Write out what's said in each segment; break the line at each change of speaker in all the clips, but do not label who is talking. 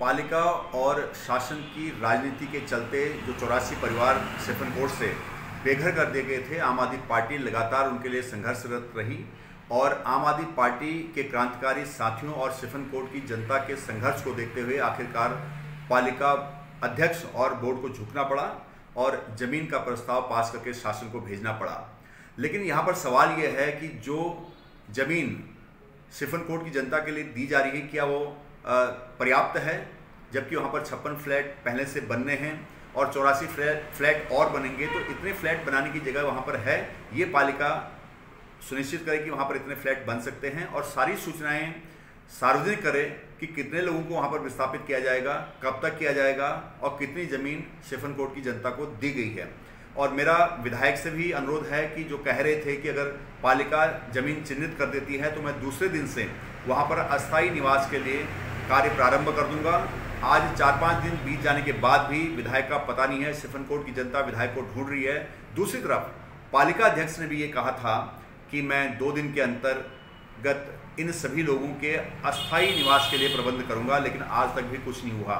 पालिका और शासन की राजनीति के चलते जो चौरासी परिवार सिफन कोर्ट से बेघर कर दिए गए थे, आम आदमी पार्टी लगातार उनके लिए संघर्षरत रही और आम आदमी पार्टी के क्रांतिकारी साथियों और सिफन कोर्ट की जनता के संघर्ष को देखते हुए आखिरकार पालिका अध्यक्ष और बोर्ड को झुकना पड़ा और ज़मीन का प्रस्ताव पास करके शासन को भेजना पड़ा। लेकिन यहाँ पर सवाल यह है कि जो ज़मीन सिफन कोर्ट की जनता के लिए दी जा रही है, क्या वो पर्याप्त है, जबकि वहाँ पर छप्पन फ्लैट पहले से बनने हैं और चौरासी फ्लैट फ्लैट और बनेंगे तो इतने फ्लैट बनाने की जगह वहाँ पर है। ये पालिका सुनिश्चित करे कि वहाँ पर इतने फ्लैट बन सकते हैं और सारी सूचनाएँ सार्वजनिक करें कि कितने लोगों को वहाँ पर विस्थापित किया जाएगा, कब तक किया जाएगा और कितनी ज़मीन सिफन कोर्ट की जनता को दी गई है। और मेरा विधायक से भी अनुरोध है कि जो कह रहे थे कि अगर पालिका ज़मीन चिन्हित कर देती है तो मैं दूसरे दिन से वहाँ पर अस्थायी निवास के लिए कार्य प्रारंभ कर दूँगा। आज चार पाँच दिन बीत जाने के बाद भी विधायक का पता नहीं है सिफन कोर्ट की जनता विधायक को ढूंढ रही है। दूसरी तरफ़, पालिका अध्यक्ष ने भी ये कहा था कि मैं दो दिन के अंतर्गत इन सभी लोगों के अस्थायी निवास के लिए प्रबंध करूँगा, लेकिन आज तक भी कुछ नहीं हुआ।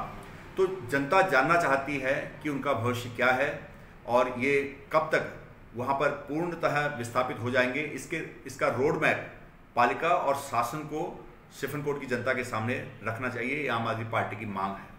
तो जनता जानना चाहती है कि उनका भविष्य क्या है और ये कब तक वहाँ पर पूर्णतः विस्थापित हो जाएँगे। इसके, इसका रोड मैप पालिका और शासन को सिफन कोर्ट की जनता के सामने रखना चाहिए, ये आम आदमी पार्टी की मांग है।